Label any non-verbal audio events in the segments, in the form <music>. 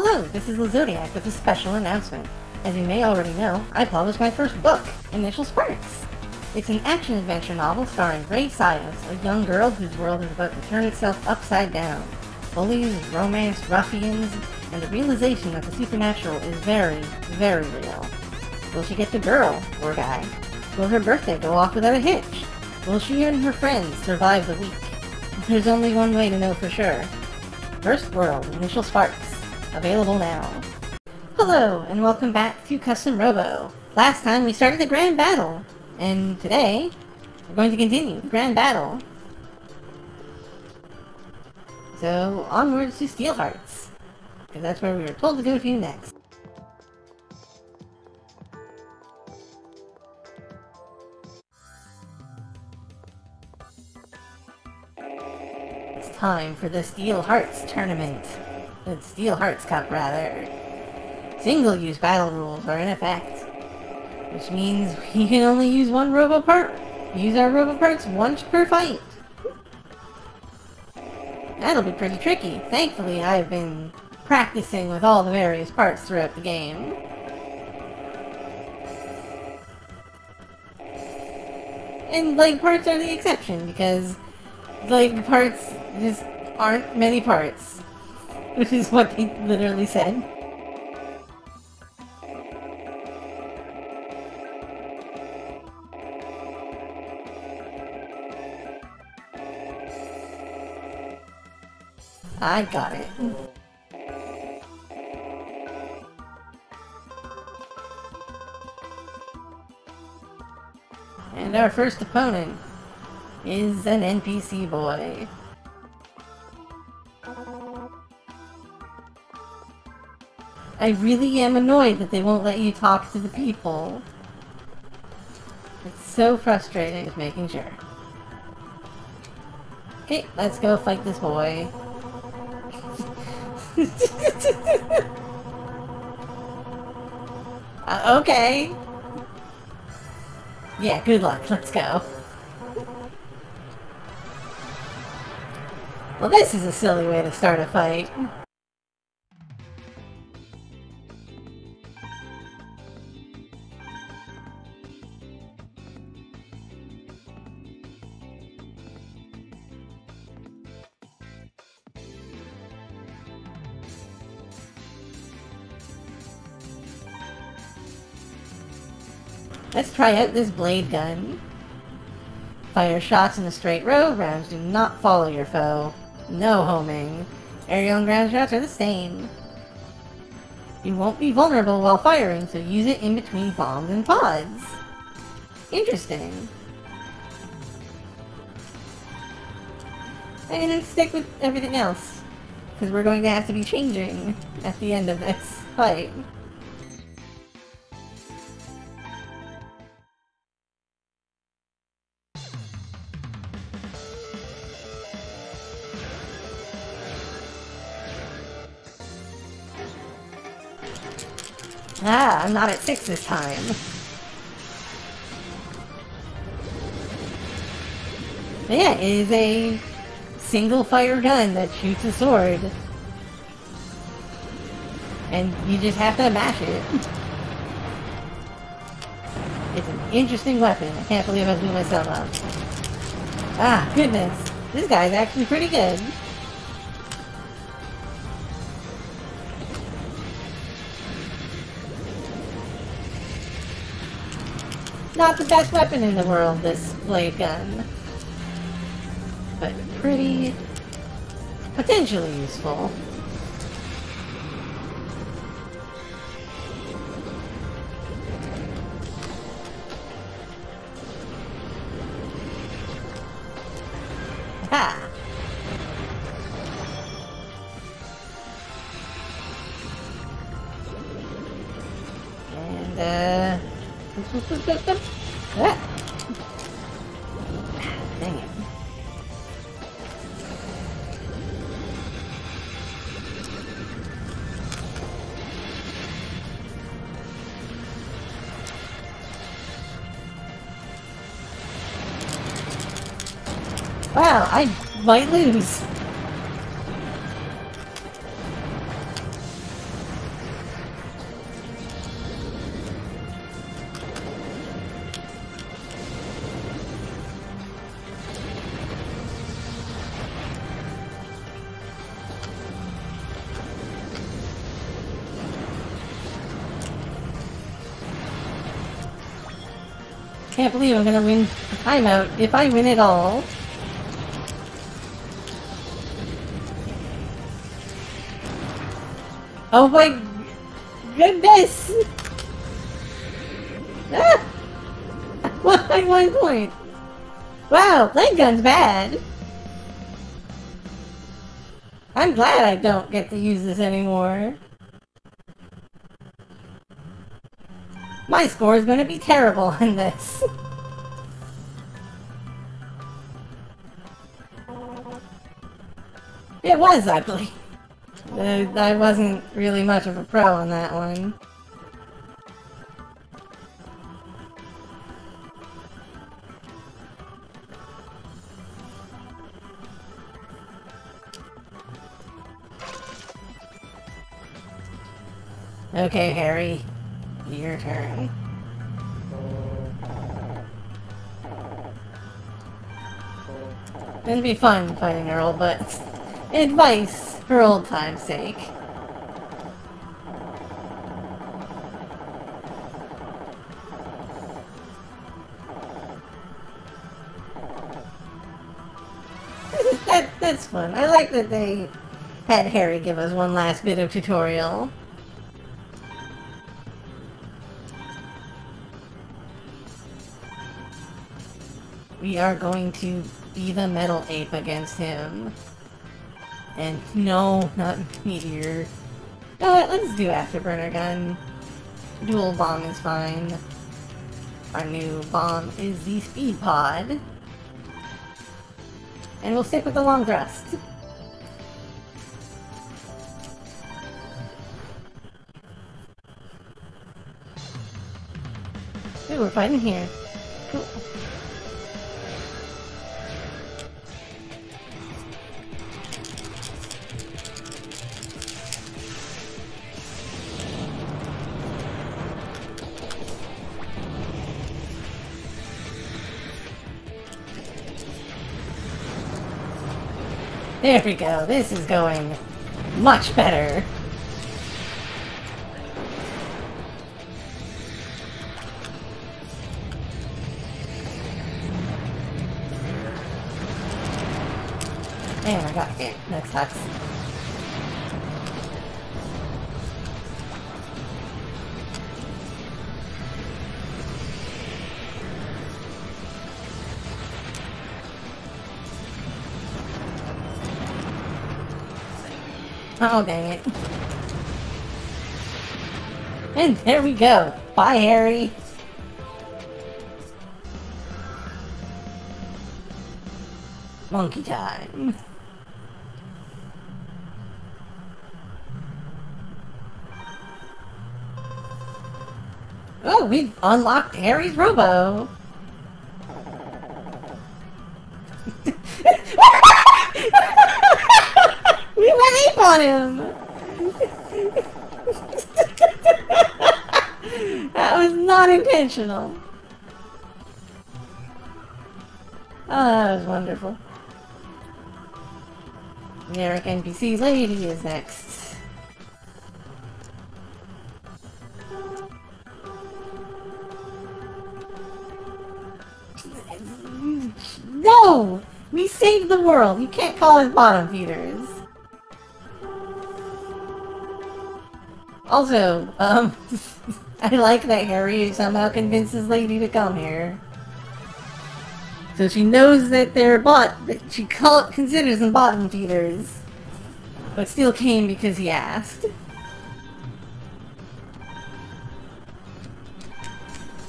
Hello, this is Zodiac with a special announcement. As you may already know, I published my first book, Initial Sparks. It's an action-adventure novel starring Ray Sias, a young girl whose world is about to turn itself upside down. Bullies, romance, ruffians, and the realization that the supernatural is very, very real. Will she get the girl, or guy? Will her birthday go off without a hitch? Will she and her friends survive the week? There's only one way to know for sure. First World Initial Sparks. Available now. Hello, and welcome back to Custom Robo. Last time we started the Grand Battle, and today we're going to continue the Grand Battle. So, onwards to Steel Hearts, because that's where we were told to go to next. It's time for the Steel Hearts tournament. Steel Hearts Cup, rather. Single-use battle rules are in effect, which means <laughs> we can only use one robo part. Use our robo parts once per fight. That'll be pretty tricky. Thankfully, I've been practicing with all the various parts throughout the game. And leg parts are the exception, because leg parts just aren't many parts. Which is what they literally said. I got it. And our first opponent is an NPC boy. I really am annoyed that they won't let you talk to the people. It's so frustrating, just making sure. Okay, let's go fight this boy. <laughs> uh, okay. Yeah, good luck. Let's go. Well, this is a silly way to start a fight. Try out this blade gun. Fire shots in a straight row, rounds do not follow your foe. No homing. Aerial and ground shots are the same. You won't be vulnerable while firing, so use it in between bombs and pods. Interesting. And then stick with everything else, because we're going to have to be changing at the end of this fight. Ah, I'm not at six this time. Yeah, it is a single fire gun that shoots a sword. And you just have to mash it. It's an interesting weapon. I can't believe I blew myself up. Ah, goodness. This guy's actually pretty good. Not the best weapon in the world, this blade gun. But pretty... potentially useful. Dang it. Wow, I might lose. Can't believe I'm gonna win the timeout if I win it all. Oh my goodness! Ah! <laughs> Why one point? Wow, blade gun's bad! I'm glad I don't get to use this anymore. My score is going to be terrible in this. it was ugly. I wasn't really much of a pro on that one. Okay, Harry. Your turn. It'd be fun fighting Earl, but advice for old time's sake. <laughs> that, that's fun. I like that they had Harry give us one last bit of tutorial. We are going to be the metal ape against him. And no, not meteor. What, let's do afterburner gun. Dual bomb is fine. Our new bomb is the speed pod. And we'll stick with the long thrust. We're fighting here. Cool. There we go. This is going much better. Man, I got it. Next sucks. Oh, dang it. And there we go. Bye, Harry. Monkey time. Oh, we've unlocked Harry's Robo. <laughs> we went ape on him. that was not intentional. Oh, that was wonderful. Eric NPC lady is next. No! We saved the world! You can't call us bottom feeders. Also, um, <laughs> I like that Harry somehow convinces Lady to come here. So she knows that they're bot, that she call, considers them bottom feeders, but still came because he asked.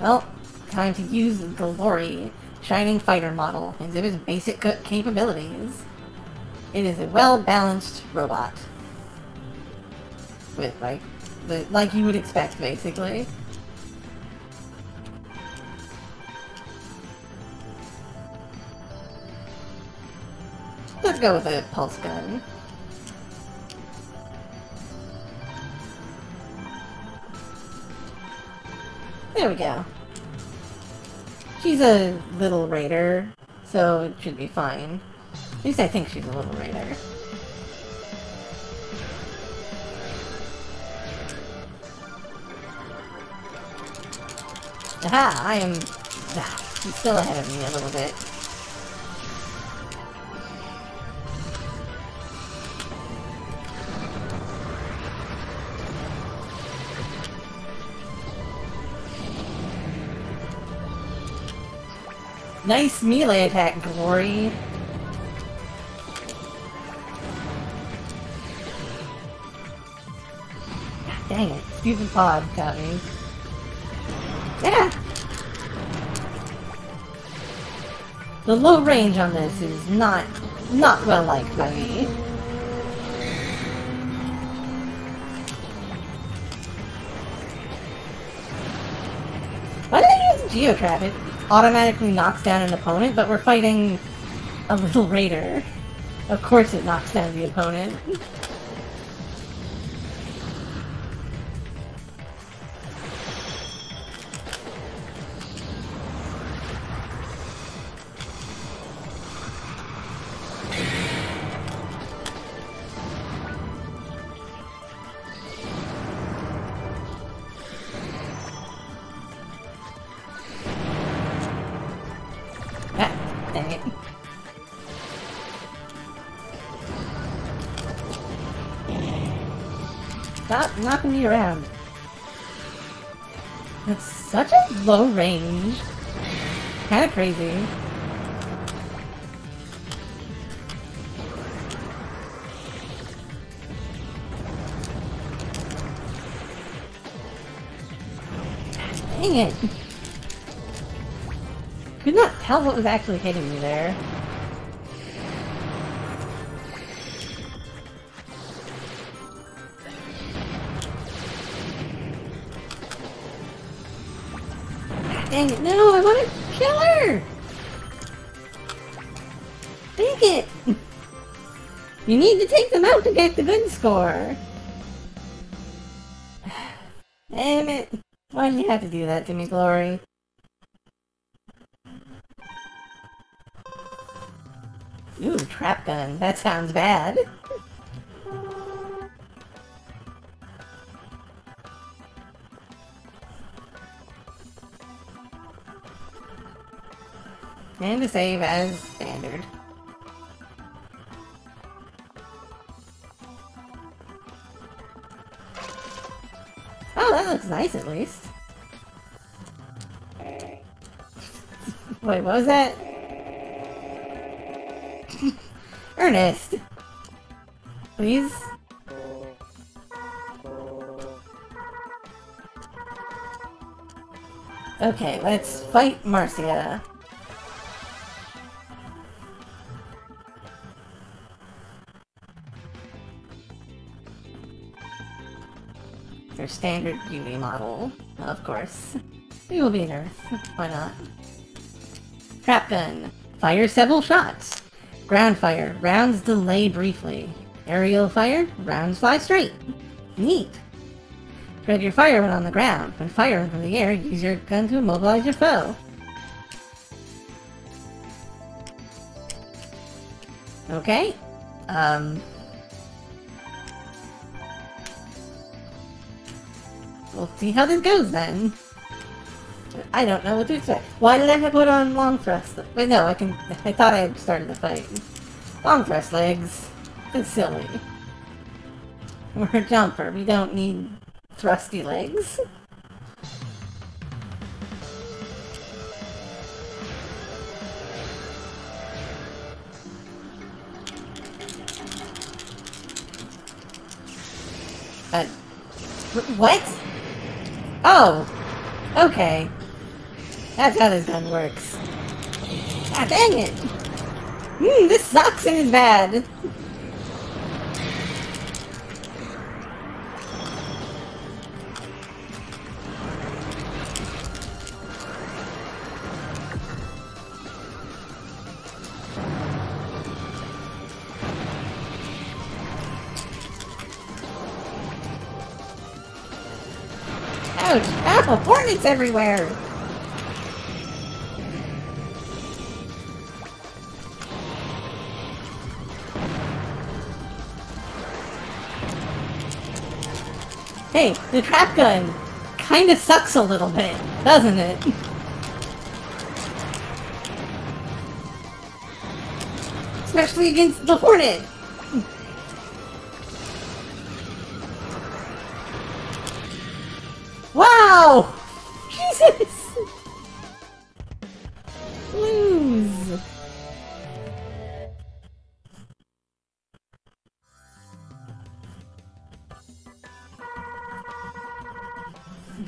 Well, time to use the Lori Shining Fighter model and its basic capabilities. It is a well-balanced robot. With, like, like you would expect, basically. Let's go with a pulse gun. There we go. She's a little raider, so it should be fine. At least I think she's a little raider. Aha! I am Ah, he's still ahead of me a little bit. Nice melee attack, Glory. Dang it, stupid pod got me. Yeah! The low range on this is not, not well liked by me. Why did I use Geotrap? It automatically knocks down an opponent, but we're fighting a little raider. Of course it knocks down the opponent. Stop knocking me around. That's such a low range. Kinda crazy. Dang it! Could not tell what was actually hitting me there. Dang it, no, I want to kill her! Dang it! <laughs> You need to take them out to get the good score! <sighs> Damn it! Why do you have to do that to me, Glory? Ooh, trap gun. That sounds bad. And to save as standard. Oh, that looks nice at least. <laughs> Wait, what was that? <laughs> Ernest! Please? Okay, let's fight Marcia. Their standard beauty model, of course. We will be Earth. Why not? Trap gun. Fire several shots. Ground fire. Rounds delay briefly. Aerial fire. Rounds fly straight. Neat. Spread your fire when on the ground. When firing from the air, use your gun to immobilize your foe. Okay. Um... We'll see how this goes then. I don't know what to expect. Why did I have put on long thrust? Wait, no, I can. I thought I had started the fight. Long thrust legs. That's silly. We're a jumper. We don't need thrusty legs. Uh, what? Oh! Okay. That's how this gun works. Ah, dang it! Hmm, this sucks and is bad. Ouch! Apple hornets everywhere! Hey, the trap gun kinda sucks a little bit, doesn't it? Especially against the Hornet!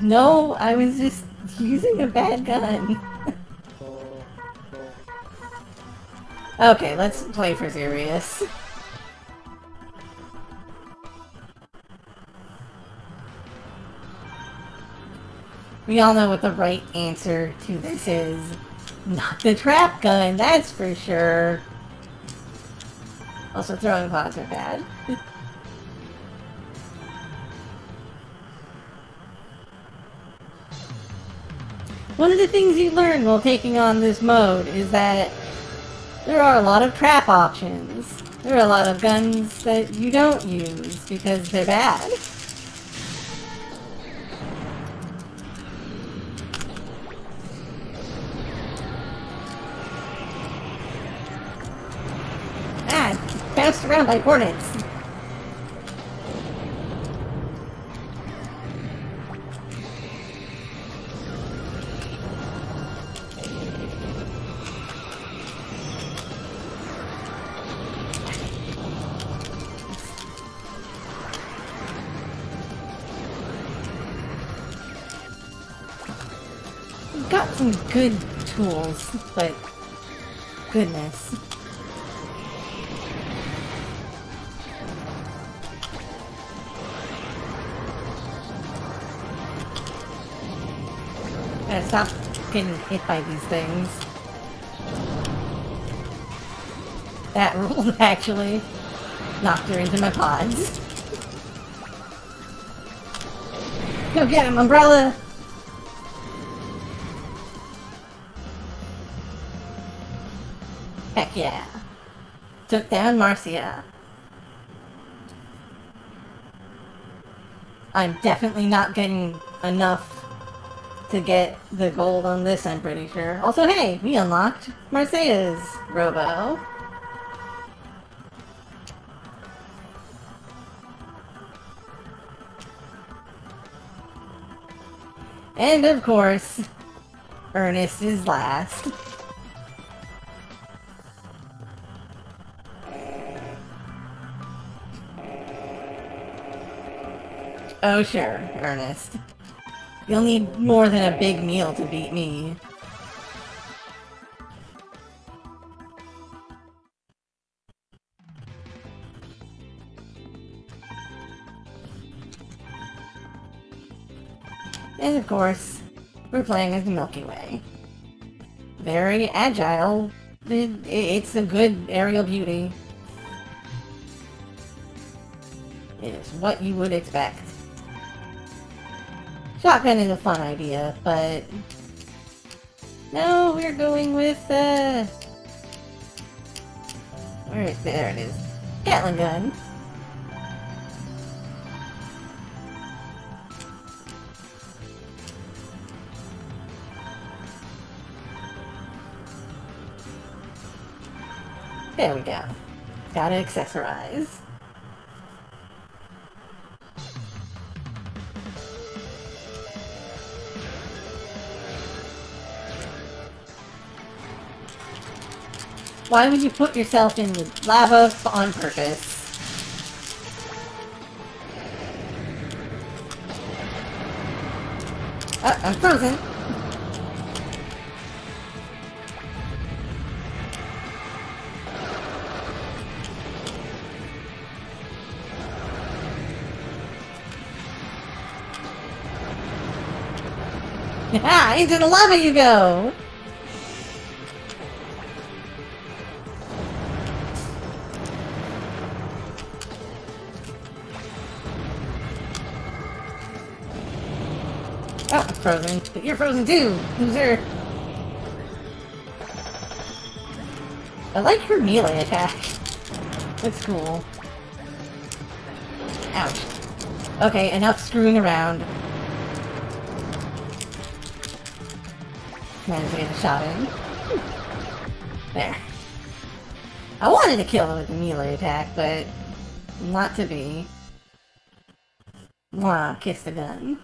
No, I was just using a bad gun. okay, let's play for serious. We all know what the right answer to this is. Not the trap gun, that's for sure. Also, throwing pods are bad. <laughs> One of the things you learn while taking on this mode is that there are a lot of trap options. There are a lot of guns that you don't use because they're bad. Ah, bounced around by hornets. Got some good tools, but goodness. gotta stop getting hit by these things. That ruled, <laughs> actually. Knocked her into my pods. Go get him, Umbrella! Took down Marcia. I'm definitely not getting enough to get the gold on this, I'm pretty sure. Also, hey, we unlocked Marcia's Robo. And of course, Ernest is last. Oh sure, Ernest. You'll need more than a big meal to beat me. And of course, we're playing as the Milky Way. Very agile. it's a good aerial beauty. It is what you would expect. Shotgun is a fun idea, but... No, we're going with, uh... Where, there it is. Gatling gun. There we go. Gotta accessorize. Why would you put yourself in the lava on purpose? Oh, I'm frozen. Ah, into the lava you go! Oh, frozen. But you're frozen too, loser! I like her melee attack. It's cool. Ouch. Okay, enough screwing around. Managed to get a shot in. There. I wanted to kill him with the melee attack, but not to be. Mwah, kiss the gun.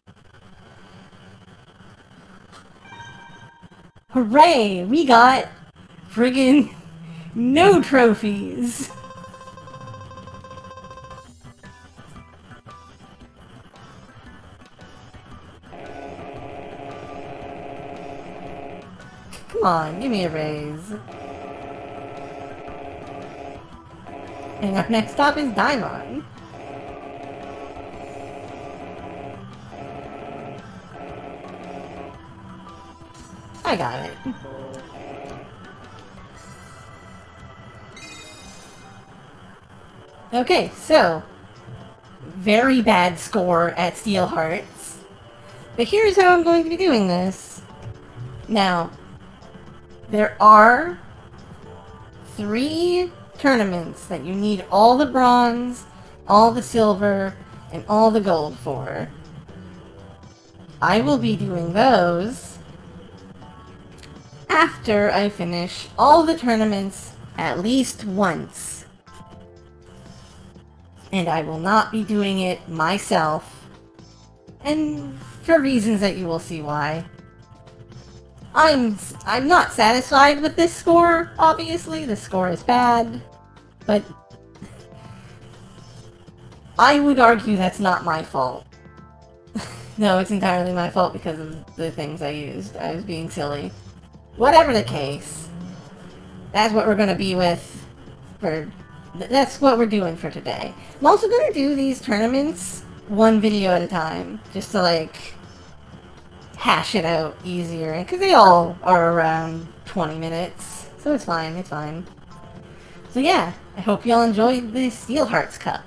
Hooray! We got friggin' no trophies! Come on, give me a raise. And our next stop is Daimon. I got it. Okay, so very bad score at Steel Hearts. But here's how I'm going to be doing this. Now, there are three tournaments that you need all the bronze, all the silver, and all the gold for. I will be doing those after I finish all the tournaments at least once. And I will not be doing it myself. And for reasons that you will see why. I'm I'm not satisfied with this score, obviously. The score is bad. But I would argue that's not my fault. <laughs> no, it's entirely my fault because of the things I used. I was being silly. Whatever the case, that's what we're going to be with for... That's what we're doing for today. I'm also going to do these tournaments one video at a time, just to, like, hash it out easier. Because they all are around 20 minutes, so it's fine, it's fine. So yeah, I hope y'all enjoyed the Steel Hearts Cup.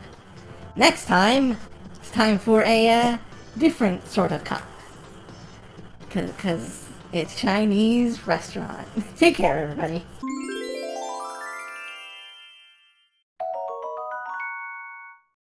Next time, it's time for a uh, different sort of cup. Because it's Chinese restaurant. Take care, everybody.